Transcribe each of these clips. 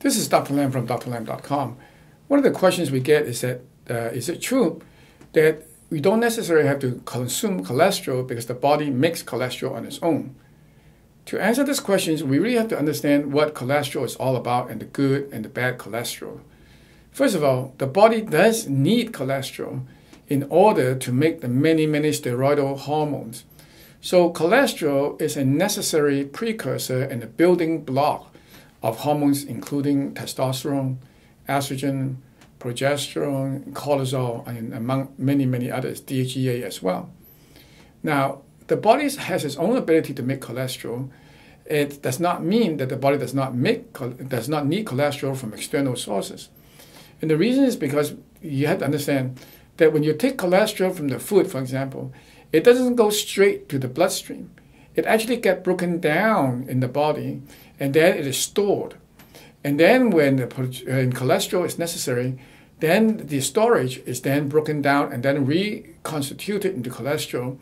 This is Dr. Lam from drlam.com. One of the questions we get is that uh, is it true that we don't necessarily have to consume cholesterol because the body makes cholesterol on its own? To answer this question, we really have to understand what cholesterol is all about and the good and the bad cholesterol. First of all, the body does need cholesterol in order to make the many, many steroidal hormones. So, cholesterol is a necessary precursor and a building block of hormones, including testosterone, estrogen, progesterone, cortisol, and among many, many others, DHEA as well. Now, the body has its own ability to make cholesterol. It does not mean that the body does not make does not need cholesterol from external sources. And the reason is because you have to understand that when you take cholesterol from the food, for example, it doesn't go straight to the bloodstream. It actually gets broken down in the body and then it is stored. And then when the when cholesterol is necessary, then the storage is then broken down and then reconstituted into cholesterol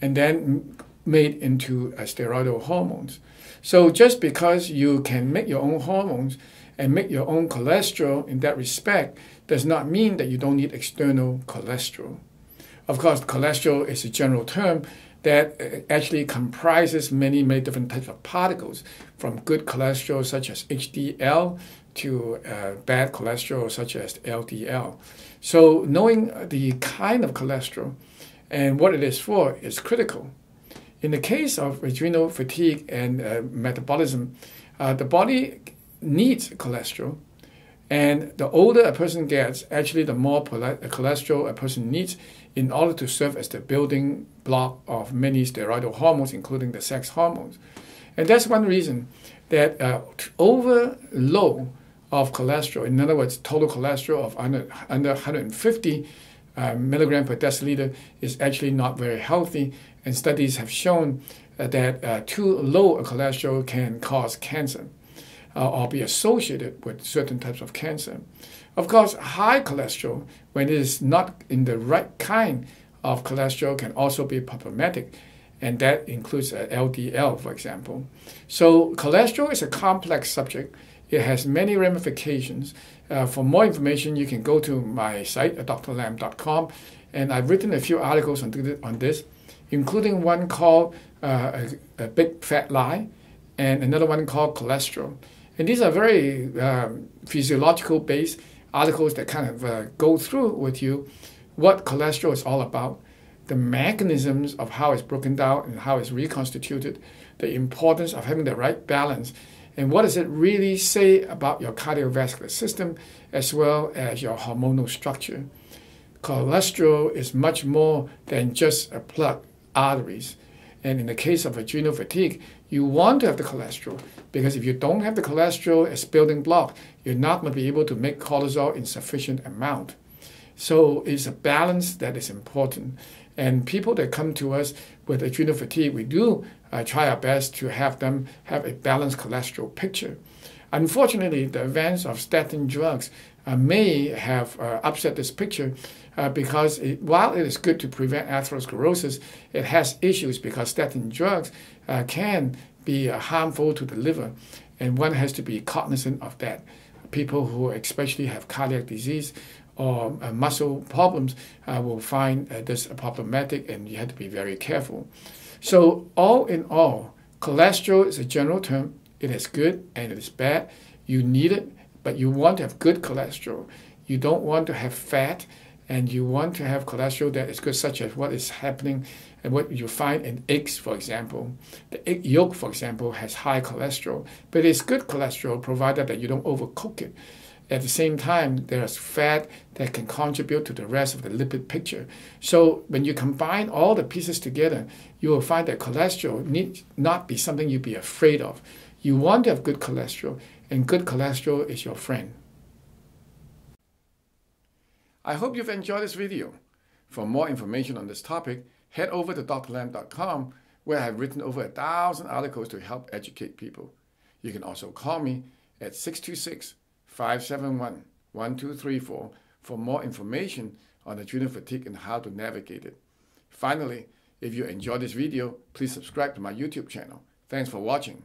and then made into uh, steroidal hormones. So just because you can make your own hormones and make your own cholesterol in that respect does not mean that you don't need external cholesterol. Of course, cholesterol is a general term that uh, actually comprises many, many different types of particles, from good cholesterol such as HDL to uh, bad cholesterol such as LDL. So knowing the kind of cholesterol and what it is for is critical. In the case of adrenal fatigue and uh, metabolism, uh, the body needs cholesterol. And the older a person gets, actually, the more cholesterol a person needs in order to serve as the building block of many steroidal hormones, including the sex hormones. And that's one reason that uh, over low of cholesterol, in other words, total cholesterol of under, under 150 uh, milligram per deciliter, is actually not very healthy. And studies have shown uh, that uh, too low a cholesterol can cause cancer uh, or be associated with certain types of cancer. Of course, high cholesterol, when it is not in the right kind of cholesterol, can also be problematic, and that includes uh, LDL, for example. So, cholesterol is a complex subject. It has many ramifications. Uh, for more information, you can go to my site at drlam.com, and I've written a few articles on, on this, including one called uh, a, a Big Fat Lie and another one called Cholesterol. And these are very um, physiological based articles that kind of uh, go through with you what cholesterol is all about, the mechanisms of how it's broken down and how it's reconstituted, the importance of having the right balance, and what does it really say about your cardiovascular system as well as your hormonal structure. Cholesterol is much more than just a plug arteries. And in the case of adrenal fatigue, you want to have the cholesterol because if you don't have the cholesterol as building block, you're not going to be able to make cortisol in sufficient amount. So it's a balance that is important. And people that come to us with adrenal fatigue, we do uh, try our best to have them have a balanced cholesterol picture. Unfortunately, the advance of statin drugs uh, may have uh, upset this picture uh, because it, while it is good to prevent atherosclerosis, it has issues because statin drugs uh, can be uh, harmful to the liver, and one has to be cognizant of that. People who especially have cardiac disease or uh, muscle problems will find this problematic, and you have to be very careful. So, all in all, cholesterol is a general term. It is good and it is bad. You need it, but you want to have good cholesterol. You don't want to have fat, and you want to have cholesterol that is good, such as what is happening and what you find in eggs, for example. The egg yolk, for example, has high cholesterol, but it's good cholesterol provided that you don't overcook it. At the same time, there's fat that can contribute to the rest of the lipid picture. So when you combine all the pieces together, you will find that cholesterol need not be something you be afraid of. You want to have good cholesterol, and good cholesterol is your friend. I hope you've enjoyed this video. For more information on this topic, head over to drlam.com where I've written over a thousand articles to help educate people. You can also call me at 626 571 1234 for more information on adrenal fatigue and how to navigate it. Finally, if you enjoyed this video, please subscribe to my YouTube channel. Thanks for watching.